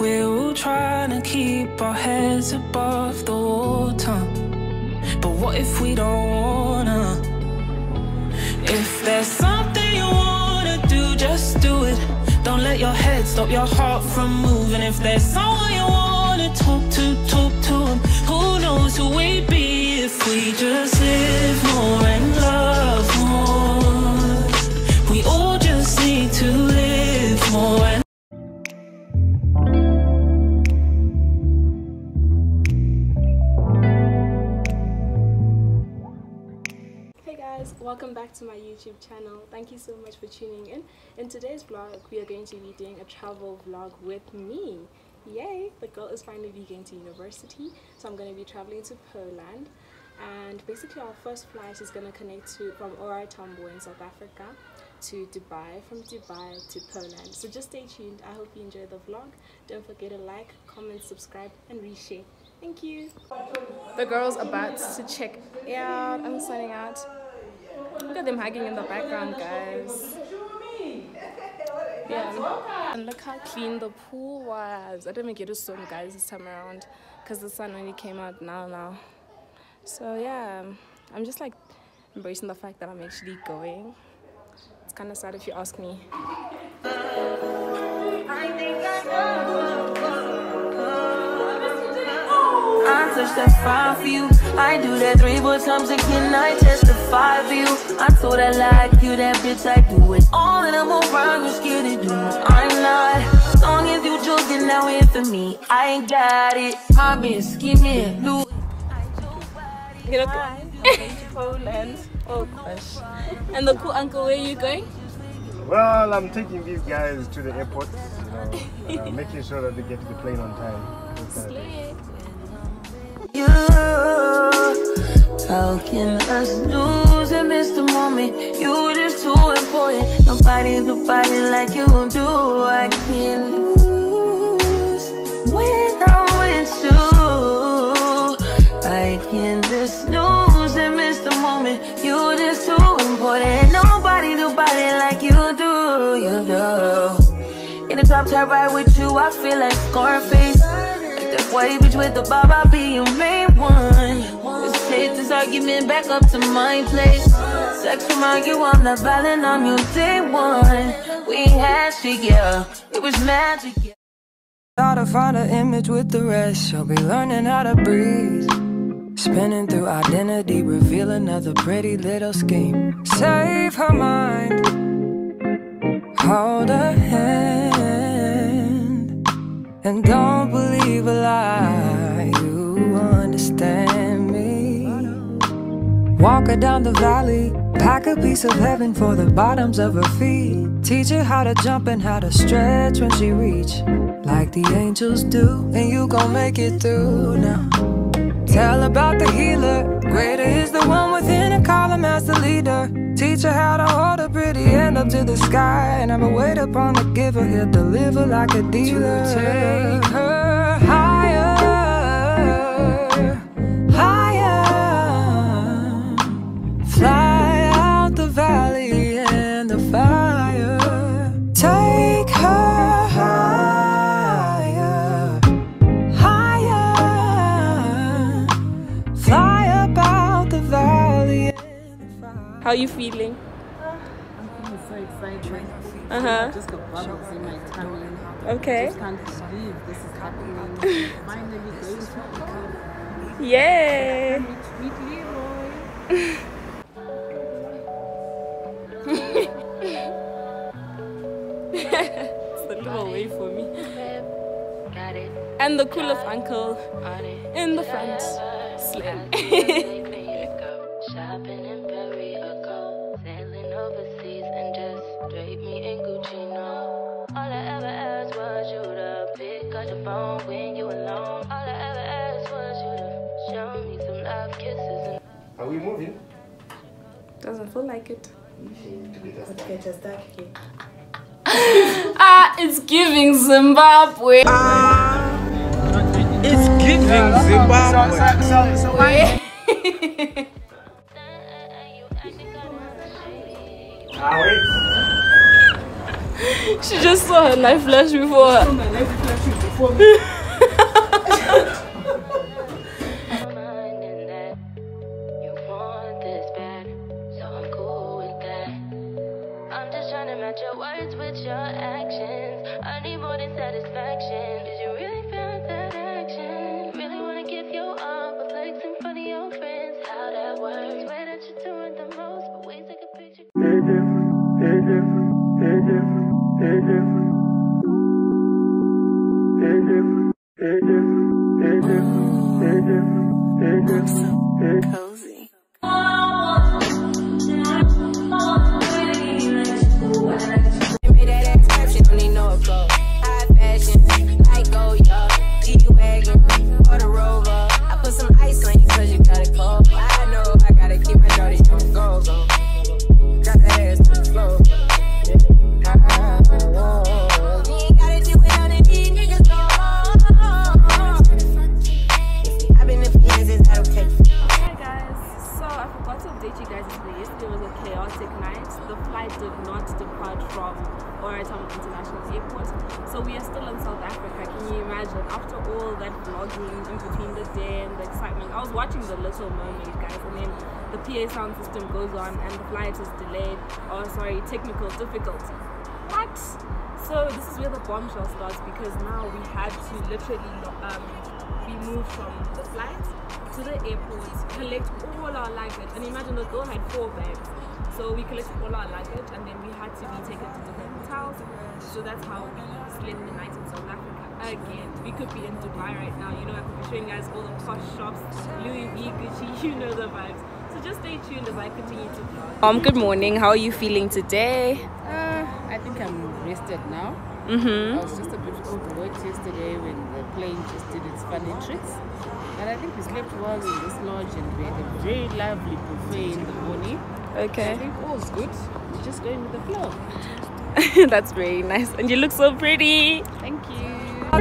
We're all trying to keep our heads above the water. But what if we don't wanna? If there's something you wanna do, just do it. Don't let your head stop your heart from moving. If there's someone you wanna talk to, talk to. Who knows who we'd be if we just live more and love back to my YouTube channel. Thank you so much for tuning in. In today's vlog, we are going to be doing a travel vlog with me. Yay! The girl is finally going to university, so I'm going to be traveling to Poland. And basically, our first flight is going to connect to from OR Tambo in South Africa to Dubai, from Dubai to Poland. So just stay tuned. I hope you enjoy the vlog. Don't forget to like, comment, subscribe, and reshare. Thank you. The girl's about to check out. I'm signing out. Look at them hugging in the background, guys. Yeah. And look how clean the pool was. I didn't get to swim, guys, this time around because the sun only came out now. Now, so yeah, I'm just like embracing the fact that I'm actually going. It's kind of sad if you ask me. I touch that five for you. I do that three more times again. I testify for you. I told I like you, that bitch. I do it all, and I'm around. You scared to do it. I'm not. As long as you joking now here for me, I ain't got it. My bitch, give me a blue. You look Poland. Oh gosh. And the cool uncle, where are you going? Well, I'm taking these guys to the airport, you know, uh, making sure that they get to the plane on time. Those kind of things. You, how can us lose and miss the moment? You just too important. Nobody, nobody like you do. I can't lose when I'm with you. I can just lose and miss the moment. You just too important. Nobody, nobody like you do. You do. In the top top ride with you, I feel like Scarface. Like that white bitch with the bob, I'll be your main one. This argument back up to my place. Sex remind you I'm not violent on you day one. We had shit, yeah. It was magic, yeah. To find an image with the rest. She'll be learning how to breathe. Spinning through identity, reveal another pretty little scheme. Save her mind, hold her hand, and don't Walk her down the valley, pack a piece of heaven for the bottoms of her feet. Teach her how to jump and how to stretch when she reach, like the angels do, and you gon' make it through now. Tell about the healer. Greater is the one within call him as the leader. Teach her how to hold a pretty hand up to the sky. And wait upon the giver. He'll deliver like a dealer. To Take her How are you feeling? I'm so excited. Uh huh. Just got bubbles in my tummy. Okay. I can't believe this is happening. Finally going to become Yay! sweet Leroy. it's the little way for me. And the coolest uncle in the front. Slim. Feel like it. Ah, it's giving Zimbabwe. It's giving Zimbabwe. Ah, wait. she just saw her life flash before her. picture. Cozy. Little Mermaid, guys, and then the PA sound system goes on and the flight is delayed. Oh, sorry, technical difficulty. What? So this is where the bombshell starts because now we had to literally um, we moved from the flight to the airport, collect all our luggage, and imagine the girl had four bags. So we collected all our luggage, and then we had to be taken to different hotels. So that's how we spent the night in South Africa. Again, we could be in Dubai right now. You know, I could be showing you guys all the posh shops. You know the vibes. So just stay tuned as I continue to vlog. Um, good morning. How are you feeling today? Uh, I think I'm rested now. Mm-hmm. I was just a bit overworked yesterday when the plane just did its funny tricks. But I think we slept well in this lodge and we had a very lovely buffet in the morning. Okay. I Okay. think all's good. We're just going with the flow. That's very nice. And you look so pretty. Thank you.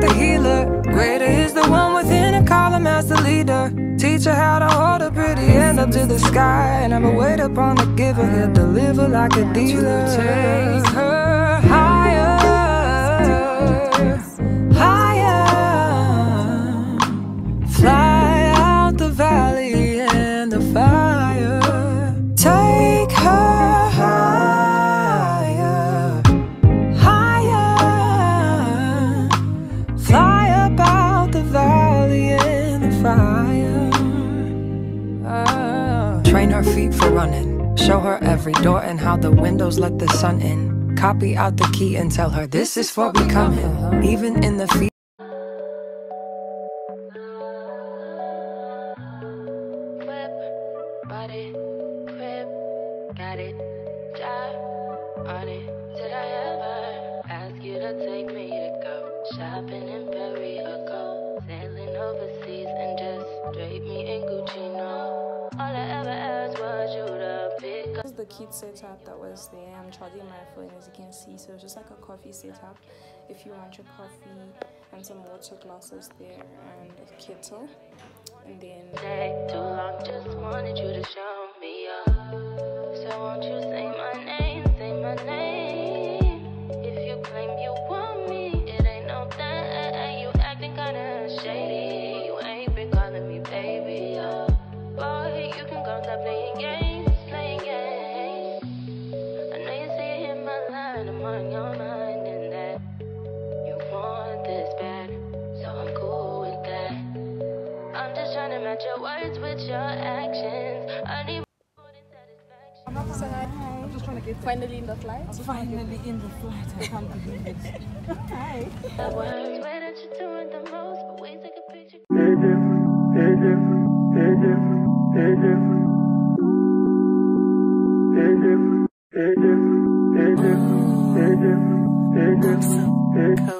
The healer. Greater is the one within a column as the leader. Teach her how to hold a pretty end up to the sky. and i'm a wait upon the giver. He'll deliver like a dealer. Take her higher. Running. Show her every door and how the windows let the sun in. Copy out the key and tell her this is for becoming. Even in the The kit setup that was there. I'm charging my phone as you can see. So it's just like a coffee setup. If you want your coffee and some water glasses there and a kettle. And then finally in the flight. Finally in the flight. I can't believe it. Hi. The words way that you're doing the most, but we take a picture. Cozy.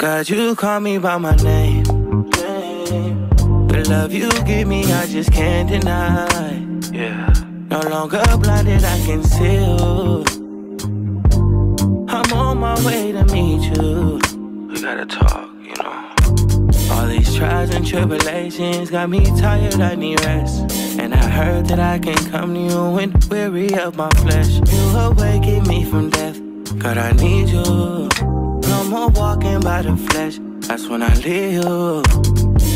God, you call me by my name. The love you give me, I just can't deny. Yeah. No longer blinded, I can see you. I'm on my way to meet you. We gotta talk, you know. All these trials and tribulations got me tired, I need rest. And I heard that I can come to you when weary of my flesh. You awaken me from death, God, I need you. More walking by the flesh, that's when I leave.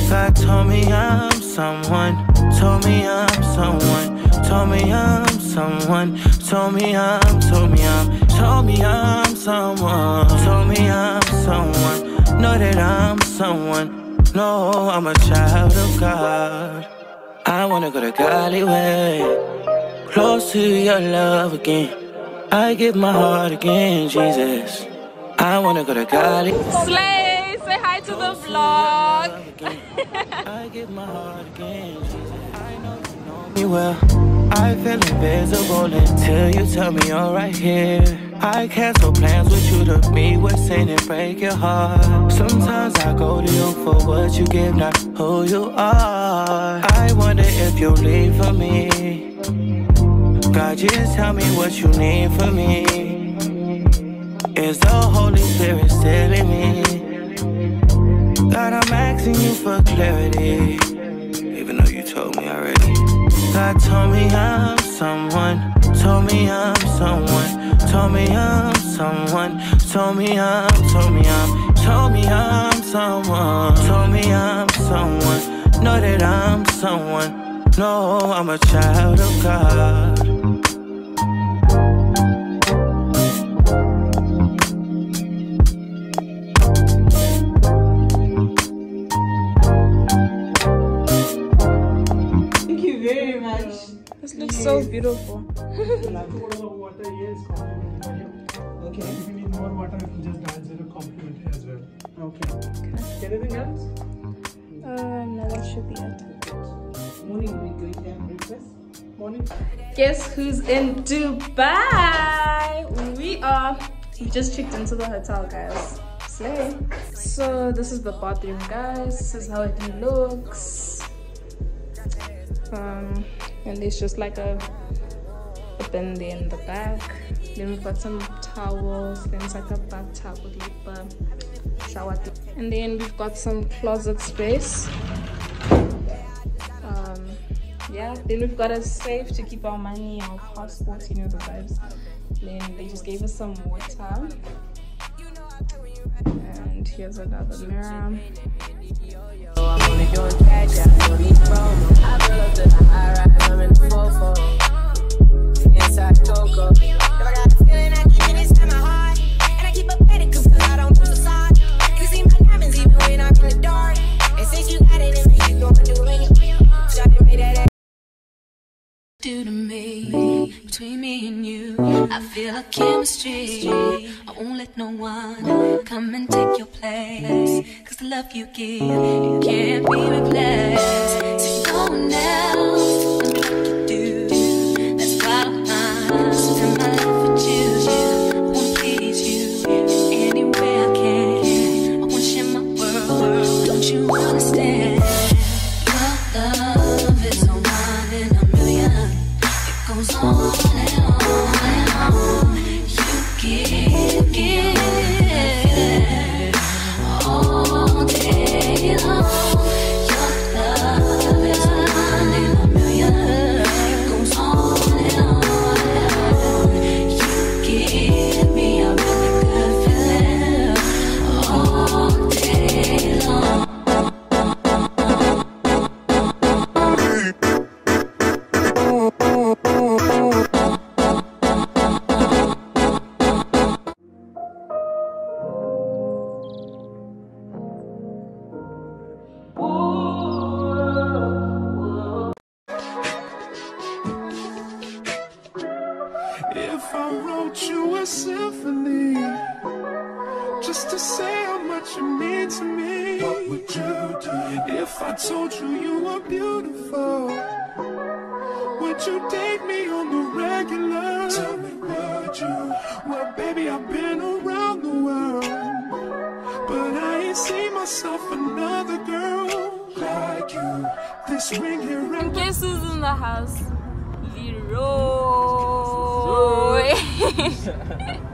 God told me I'm someone, told me I'm someone, told me I'm someone, told me I'm, told me I'm, told me I'm someone, told me I'm someone, know that I'm someone, no, I'm a child of God. I wanna go to Golly way, close to your love again. I give my heart again, Jesus. I wanna go to Golly. Slay, say hi to the vlog. I give my heart again, I know you know me well. I feel invisible until you tell me you're right here. I cancel plans with you to meet with sin and break your heart. Sometimes I go to you for what you give, not who you are. I wonder if you'll leave for me. God, just tell me what you need from me. Is the Holy Spirit still in me? God, I'm asking you for clarity. Even though you told me already. God told me I'm someone. Told me I'm someone. Told me I'm someone. Told me I'm, told me I'm, told me I'm someone. Told me I'm someone. Know that I'm someone. No, I'm a child of God. Beautiful. water is complimented by him. Okay. If you need more water, you can just answer a compliment as well. Okay. Anything else? Um, no, that should be it. Morning, we're going to have breakfast. Morning. Guess who's in Dubai? We are. We just checked into the hotel, guys. Slay. So this is the bathroom, guys. This is how it looks. Um, and there's just like a, a in the back. Then we've got some towels. Then it's like a bathtub with a shower. And then we've got some closet space. Um, yeah then we've got a safe to keep our money our passports you know the vibes then they just gave us some water and here's another mirror I'm in the. Inside Coco. Do to me. Between me and you i feel a chemistry. I won't let no one come and take your place. Cause the love you give it can't be replaced. So no one else beautiful, would you date me on the regular? Tell me, would you? Well, baby, I've been around the world, but I ain't seen myself another girl like you. This ring here and guess who's in the house Leroy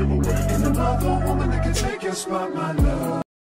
give away. Another woman that can take your spot, my love.